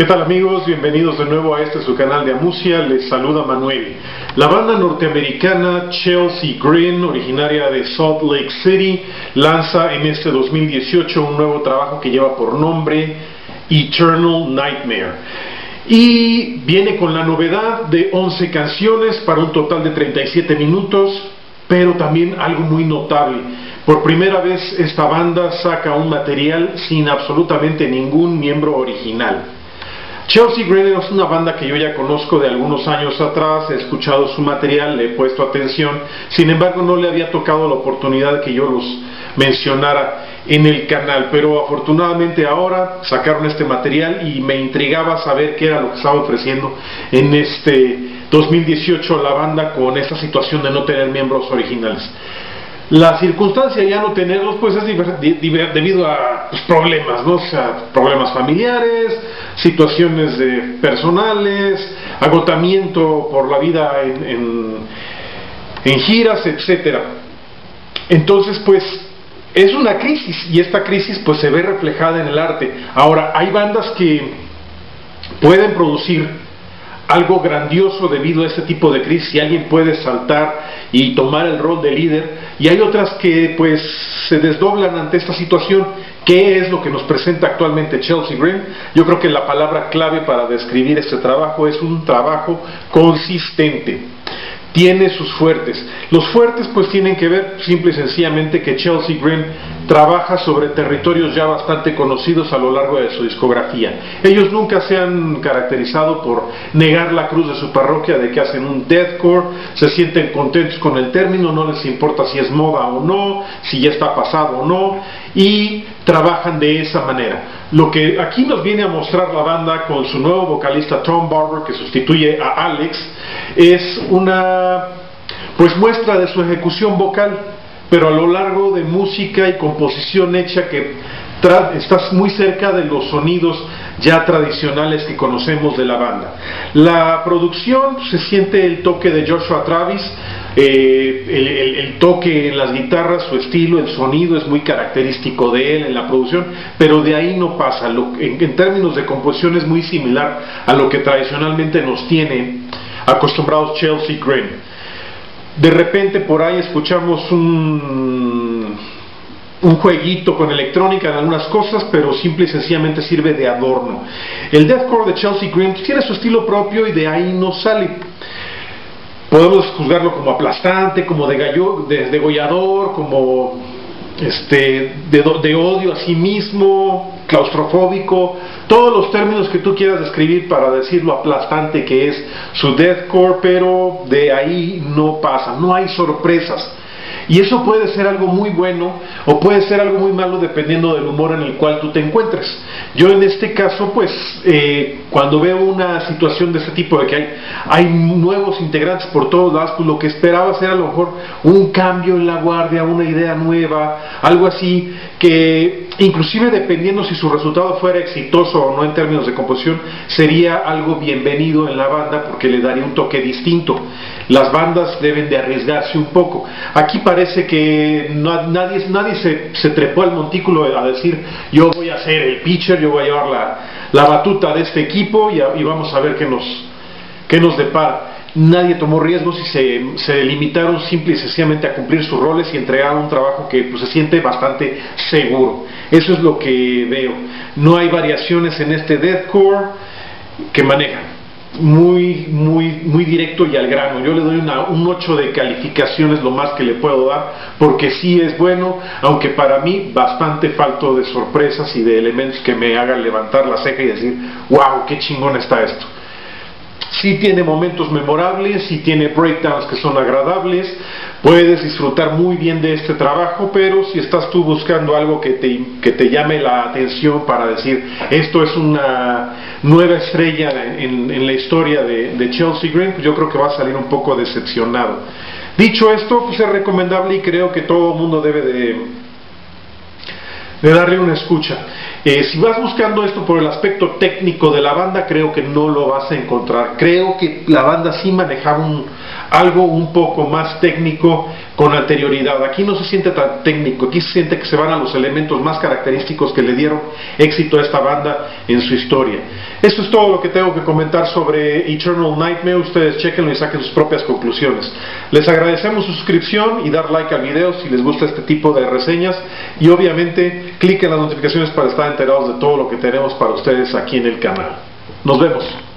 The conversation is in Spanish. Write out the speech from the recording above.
¿Qué tal amigos? Bienvenidos de nuevo a este su canal de Amusia, les saluda Manuel. La banda norteamericana Chelsea Green, originaria de Salt Lake City, lanza en este 2018 un nuevo trabajo que lleva por nombre Eternal Nightmare. Y viene con la novedad de 11 canciones para un total de 37 minutos, pero también algo muy notable. Por primera vez esta banda saca un material sin absolutamente ningún miembro original. Chelsea Green es una banda que yo ya conozco de algunos años atrás, he escuchado su material, le he puesto atención, sin embargo no le había tocado la oportunidad que yo los mencionara en el canal, pero afortunadamente ahora sacaron este material y me intrigaba saber qué era lo que estaba ofreciendo en este 2018 la banda con esta situación de no tener miembros originales. La circunstancia ya no tenerlos, pues es debido a pues, problemas, ¿no? O sea, problemas familiares, situaciones personales, agotamiento por la vida en, en giras, etcétera. Entonces, pues es una crisis y esta crisis pues se ve reflejada en el arte. Ahora, hay bandas que pueden producir algo grandioso debido a este tipo de crisis y alguien puede saltar y tomar el rol de líder. Y hay otras que pues se desdoblan ante esta situación. ¿Qué es lo que nos presenta actualmente Chelsea Green? Yo creo que la palabra clave para describir este trabajo es un trabajo consistente tiene sus fuertes. Los fuertes pues tienen que ver simple y sencillamente que Chelsea Green trabaja sobre territorios ya bastante conocidos a lo largo de su discografía. Ellos nunca se han caracterizado por negar la cruz de su parroquia de que hacen un deathcore, se sienten contentos con el término, no les importa si es moda o no, si ya está pasado o no, y trabajan de esa manera. Lo que aquí nos viene a mostrar la banda con su nuevo vocalista Tom Barber que sustituye a Alex es una pues muestra de su ejecución vocal, pero a lo largo de música y composición hecha que estás muy cerca de los sonidos ya tradicionales que conocemos de la banda. La producción se siente el toque de Joshua Travis, eh, el, toque en las guitarras, su estilo, el sonido es muy característico de él en la producción, pero de ahí no pasa. en, términos de composición es muy similar a lo que tradicionalmente nos tiene acostumbrados Chelsea Green. De repente por ahí escuchamos un, un jueguito con electrónica en algunas cosas, pero simple y sencillamente sirve de adorno. El deathcore de Chelsea Green tiene su estilo propio y de ahí no sale. Podemos juzgarlo como aplastante, como de degollador, como este, de, de, odio a sí mismo, claustrofóbico, todos los términos que tú quieras describir para decir lo aplastante que es su deathcore, pero de ahí no pasa, no hay sorpresas. Y eso puede ser algo muy bueno o puede ser algo muy malo dependiendo del humor en el cual tú te encuentres. Yo en este caso, pues, eh, cuando veo una situación de este tipo, de que hay, hay nuevos integrantes por todos lados, pues lo que esperaba ser a lo mejor un cambio en la guardia, una idea nueva, algo así, que inclusive dependiendo si su resultado fuera exitoso o no en términos de composición, sería algo bienvenido en la banda porque le daría un toque distinto. Las bandas deben de arriesgarse un poco. Aquí parece que nadie, nadie se, trepó al montículo a decir yo voy a ser el pitcher, yo voy a llevar la, batuta de este equipo y, vamos a ver qué nos, qué nos depara. Nadie tomó riesgos y se, se, limitaron simple y sencillamente a cumplir sus roles y entregar un trabajo que pues, se siente bastante seguro. Eso es lo que veo. No hay variaciones en este deathcore que manejan muy, muy, muy directo y al grano. Yo le doy un 8 de calificaciones, lo más que le puedo dar, porque sí es bueno, aunque para mí bastante falto de sorpresas y de elementos que me hagan levantar la ceja y decir, wow, qué chingón está esto. Sí tiene momentos memorables, sí tiene breakdowns que son agradables, puedes disfrutar muy bien de este trabajo, pero si estás tú buscando algo que te, que te llame la atención para decir, esto es una nueva estrella en, la historia de, Chelsea Green, pues yo creo que va a salir un poco decepcionado. Dicho esto, pues es recomendable y creo que todo el mundo debe de, darle una escucha. Eh, si vas buscando esto por el aspecto técnico de la banda, creo que no lo vas a encontrar. Creo que la banda sí manejaba algo un poco más técnico con anterioridad. Aquí no se siente tan técnico, aquí se siente que se van a los elementos más característicos que le dieron éxito a esta banda en su historia. Eso es todo lo que tengo que comentar sobre Eternal Nightmare. Ustedes chequenlo y saquen sus propias conclusiones. Les agradecemos su suscripción y dar like al video si les gusta este tipo de reseñas. Y obviamente cliquen las notificaciones para estar enterados de todo lo que tenemos para ustedes aquí en el canal. Nos vemos.